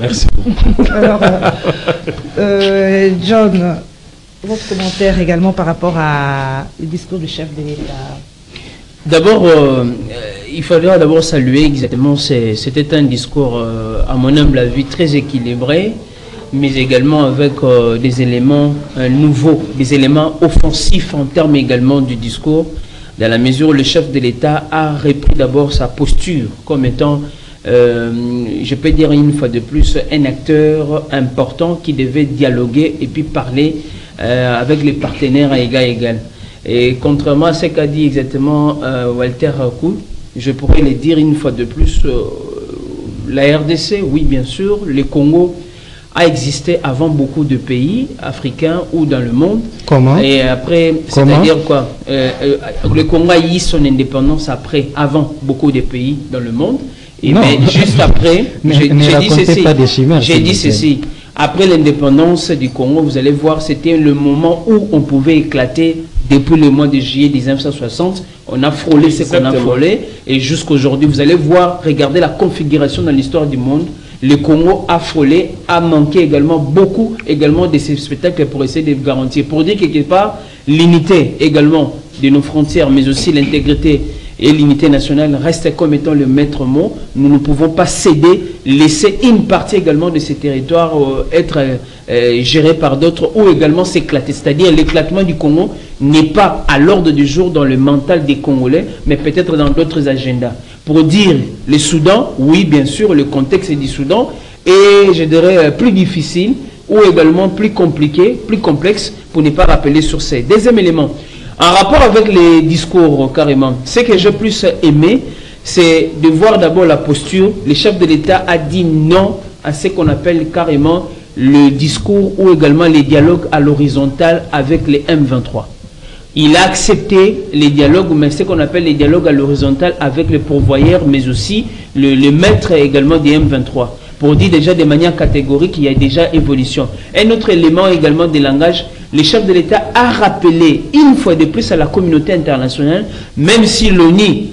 Speaker 2: Merci
Speaker 1: beaucoup. Alors, euh, euh, John, votre commentaire également par rapport à le discours du chef de l'État
Speaker 4: D'abord, euh, il faudra d'abord saluer exactement, c'était un discours, euh, à mon humble avis, très équilibré, mais également avec euh, des éléments euh, nouveaux, des éléments offensifs en termes également du discours, dans la mesure où le chef de l'État a repris d'abord sa posture comme étant, je peux dire une fois de plus, un acteur important qui devait dialoguer et puis parler avec les partenaires à égal égal. Et contrairement à ce qu'a dit exactement euh, Walter Kou, je pourrais le dire une fois de plus, euh, la RDC, oui bien sûr, le Congo a existé avant beaucoup de pays africains ou dans le monde.
Speaker 3: Comment
Speaker 4: Et après, c'est-à-dire quoi euh, Le Congo a eu son indépendance après, avant beaucoup de pays dans le monde. Et
Speaker 3: non.
Speaker 4: mais juste après, j'ai dit ceci.
Speaker 3: J'ai
Speaker 4: dit ceci. Après l'indépendance du Congo, vous allez voir, c'était le moment où on pouvait éclater depuis le mois de juillet 1960. On a frôlé ce qu'on a frôlé. Et jusqu'aujourd'hui, vous allez voir, regardez la configuration dans l'histoire du monde. Le Congo a frôlé, a manqué également beaucoup également de ces spectacles pour essayer de garantir. Pour dire quelque part, l'unité également de nos frontières, mais aussi l'intégrité et l'unité nationale reste comme étant le maître mot. Nous ne pouvons pas céder, laisser une partie également de ces territoires euh, être euh, gérés par d'autres ou également s'éclater. C'est-à-dire l'éclatement du Congo n'est pas à l'ordre du jour dans le mental des Congolais, mais peut-être dans d'autres agendas. Pour dire le Soudan, oui, bien sûr, le contexte du Soudan est, je dirais, plus difficile ou également plus compliqué, plus complexe, pour ne pas rappeler sur ces. Deuxième élément, en rapport avec les discours, carrément, ce que j'ai plus aimé, c'est de voir d'abord la posture. Le chef de l'État a dit non à ce qu'on appelle carrément le discours ou également les dialogues à l'horizontale avec les M23. Il a accepté les dialogues, mais ce qu'on appelle les dialogues à l'horizontale avec les pourvoyeurs, mais aussi le, le maître également des M23 pour dire déjà de manière catégorique qu'il y a déjà évolution. Un autre élément également de langage, le chef de l'État a rappelé une fois de plus à la communauté internationale, même si l'ONU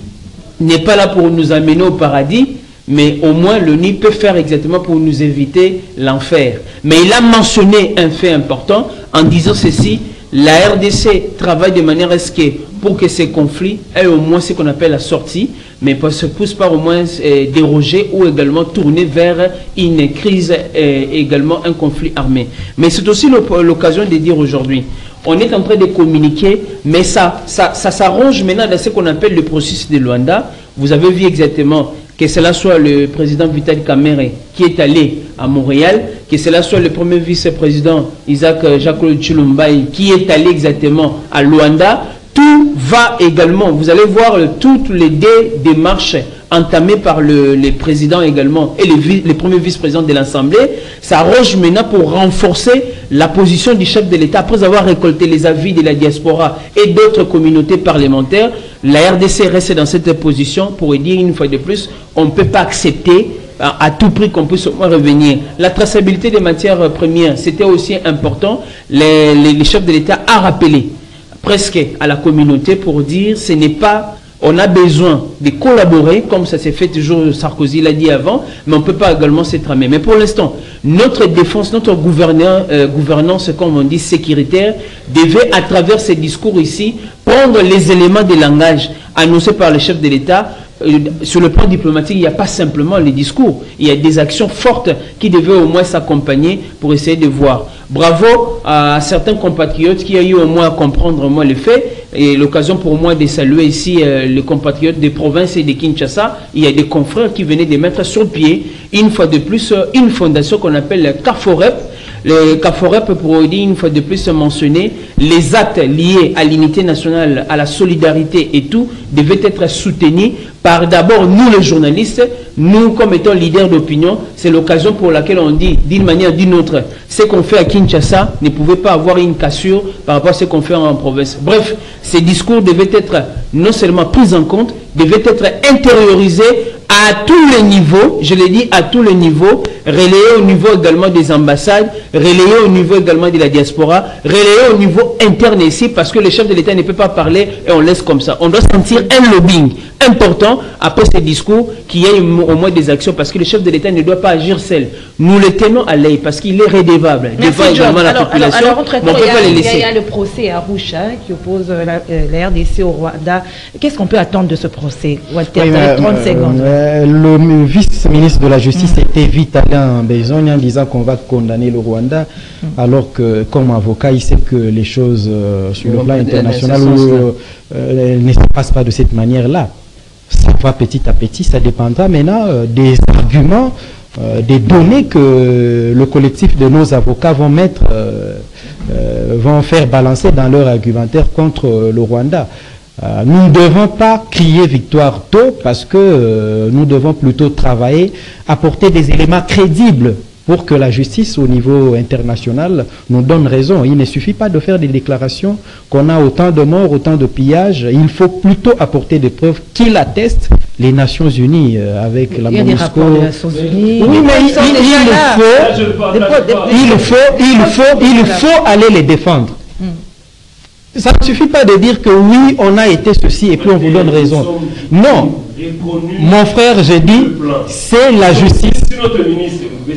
Speaker 4: n'est pas là pour nous amener au paradis, mais au moins l'ONU peut faire exactement pour nous éviter l'enfer. Mais il a mentionné un fait important en disant ceci, la RDC travaille de manière à ce que pour que ces conflits aient au moins ce qu'on appelle la sortie, mais ne se pousse pas au moins euh, déroger ou également tourner vers une crise, euh, également un conflit armé. Mais c'est aussi l'occasion de dire aujourd'hui, on est en train de communiquer, mais ça, ça, ça s'arrange maintenant dans ce qu'on appelle le processus de Luanda. Vous avez vu exactement que cela soit le président Vital Kamere qui est allé à Montréal, que cela soit le premier vice-président Isaac Jacques Chilumbaï qui est allé exactement à Luanda, tout va également, vous allez voir toutes les démarches entamées par le, les présidents également et les, premiers vice-présidents de l'Assemblée, ça arrange maintenant pour renforcer la position du chef de l'État après avoir récolté les avis de la diaspora et d'autres communautés parlementaires. La RDC reste dans cette position pour dire une fois de plus, on ne peut pas accepter à, à tout prix qu'on puisse revenir. La traçabilité des matières premières, c'était aussi important. Les, les- chefs de l'État a rappelé presque à la communauté pour dire ce n'est pas on a besoin de collaborer, comme ça s'est fait toujours, Sarkozy l'a dit avant, mais on ne peut pas également s'étramer. Mais pour l'instant, notre défense, notre euh, gouvernance, comme on dit, sécuritaire, devait, à travers ces discours ici, prendre les éléments de langage annoncés par le chef de l'État. Euh, Sur le plan diplomatique, il n'y a pas simplement les discours, il y a des actions fortes qui devaient au moins s'accompagner pour essayer de voir. Bravo à certains compatriotes qui ont eu au moins à comprendre au moins les faits et l'occasion pour moi de saluer ici euh, les compatriotes des provinces et de Kinshasa. Il y a des confrères qui venaient de mettre sur pied une fois de plus euh, une fondation qu'on appelle le CAFOREP. Le CAFOREP pour dire une fois de plus mentionner les actes liés à l'unité nationale, à la solidarité et tout devaient être soutenus par d'abord nous les journalistes, nous comme étant leaders d'opinion, c'est l'occasion pour laquelle on dit d'une manière ou d'une autre, ce qu'on fait à Kinshasa ne pouvait pas avoir une cassure par rapport à ce qu'on fait en province. Bref, ces discours devaient être non seulement pris en compte, devaient être intériorisés à tous les niveaux, je l'ai dit à tous les niveaux, relayés au niveau également des ambassades, relayés au niveau également de la diaspora, relayés au niveau interne ici, parce que le chef de l'État ne peut pas parler et on laisse comme ça. On doit sentir un lobbying important après ces discours, qu'il y ait au moins des actions, parce que le chef de l'État ne doit pas agir seul. Nous le tenons à l'œil, parce qu'il est redevable devant également la
Speaker 1: alors,
Speaker 4: population,
Speaker 1: alors, alors, entre-temps,
Speaker 4: mais on ne peut
Speaker 1: il y a-
Speaker 4: pas les
Speaker 1: il y a-
Speaker 4: laisser.
Speaker 1: Il y a le procès à Roucha qui oppose euh, la, euh, la RDC au Rwanda. Qu'est-ce qu'on peut attendre de ce procès Walter,
Speaker 3: Oui,
Speaker 1: vous avez
Speaker 3: mais,
Speaker 1: 30
Speaker 3: euh,
Speaker 1: secondes.
Speaker 3: euh, le vice-ministre de la Justice était vite allé en besogne en disant qu'on va condamner le Rwanda, alors que comme avocat, il sait que les choses euh, sur le plan international euh, euh, ne se passent pas de cette manière-là. Ça va petit à petit, ça dépendra maintenant euh, des arguments, euh, des données que le collectif de nos avocats vont mettre, euh, vont faire balancer dans leur argumentaire contre le Rwanda. Nous ne devons pas crier victoire tôt parce que nous devons plutôt travailler, apporter des éléments crédibles pour que la justice au niveau international nous donne raison. Il ne suffit pas de faire des déclarations qu'on a autant de morts, autant de pillages. Il faut plutôt apporter des preuves qui l'attestent les Nations Unies euh, avec la
Speaker 1: Il y a des
Speaker 3: MONUSCO.
Speaker 1: rapports des Nations Unies.
Speaker 3: Oui, mais il, il- faut, il faut, il faut, il faut aller les défendre. Ça ne suffit pas de dire que oui, on a été ceci et puis on vous donne raison. Non, mon frère, j'ai dit, c'est la justice.
Speaker 2: Si notre ministre, le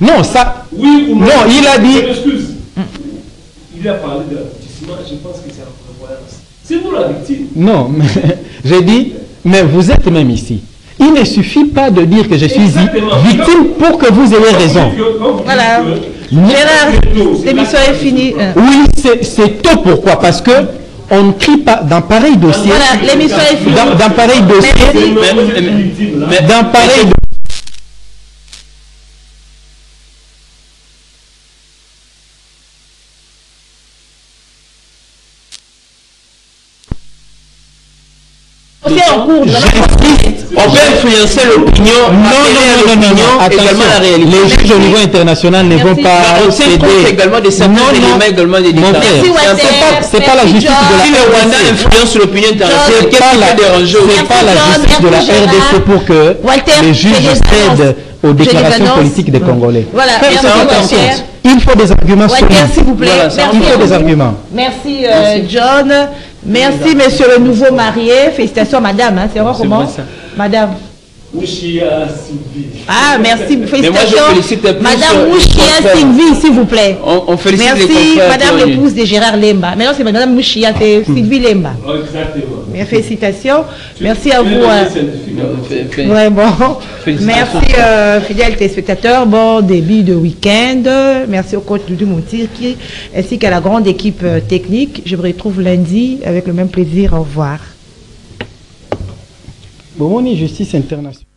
Speaker 3: Non, ça,
Speaker 2: Oui ou non?
Speaker 3: Non, il a dit-
Speaker 2: Je m'excuse. Il a parlé de l'aboutissement, je pense que c'est en prévoyance. C'est nous la victime.
Speaker 3: non, mais j'ai dit, mais vous êtes même ici. Il ne suffit pas de dire que je suis
Speaker 2: Exactement.
Speaker 3: victime pour que vous ayez raison.
Speaker 1: Voilà. Gérard, l'émission est finie.
Speaker 3: Oui, c'est- c'est tôt. Pourquoi? Parce que on ne crie pas dans pareil dossier.
Speaker 1: Voilà, l'émission est finie.
Speaker 3: Dans, dans pareil dossier,
Speaker 1: Merci.
Speaker 3: Dans pareil
Speaker 1: en cours. nous allons-
Speaker 4: On peut influencer l'opinion,
Speaker 3: Non, non, non, non, non, non,
Speaker 4: également la
Speaker 3: attention.
Speaker 4: réalité.
Speaker 3: Les juges au niveau international ne vont pas céder.
Speaker 4: également certains éléments des
Speaker 3: c'est pas, la justice de la
Speaker 4: Si le Rwanda
Speaker 3: RDC.
Speaker 4: influence l'opinion internationale,
Speaker 3: C'est
Speaker 4: qu'est-ce
Speaker 3: pas
Speaker 4: qui
Speaker 3: la,
Speaker 4: peut déranger
Speaker 3: c'est pas la justice de la RDC pour que les juges cèdent aux déclarations politiques des Congolais.
Speaker 1: Voilà, merci.
Speaker 3: Il faut des arguments
Speaker 1: Walter,
Speaker 3: solides.
Speaker 1: s'il vous plaît.
Speaker 4: Voilà, ça,
Speaker 1: Merci
Speaker 3: Il faut des arguments.
Speaker 1: Merci, euh, John. Merci, monsieur le nouveau marié. Félicitations, madame. hein. C'est
Speaker 4: C'est
Speaker 1: comment. Madame.
Speaker 2: Mouchia Sylvie.
Speaker 1: Ah, merci. Félicitations.
Speaker 4: félicite plus,
Speaker 1: Madame
Speaker 4: euh,
Speaker 1: Mouchia
Speaker 4: les.
Speaker 1: Sylvie, s'il vous plaît.
Speaker 4: On, on félicite les
Speaker 1: Merci,
Speaker 4: confrères
Speaker 1: madame l'épouse de Gérard Lemba. Maintenant, c'est madame Mouchia, c'est Sylvie Lemba.
Speaker 2: Oh, Exactement.
Speaker 1: Félicitations. Merci à vous. euh,
Speaker 2: hein.
Speaker 1: Ouais, bon. Merci, euh, fidèles téléspectateurs. Bon début de week-end. Merci au coach Doudou Moutirki ainsi qu'à la grande équipe euh, technique. Je vous retrouve lundi avec le même plaisir. Au revoir.
Speaker 3: Bon, on est justice internationale.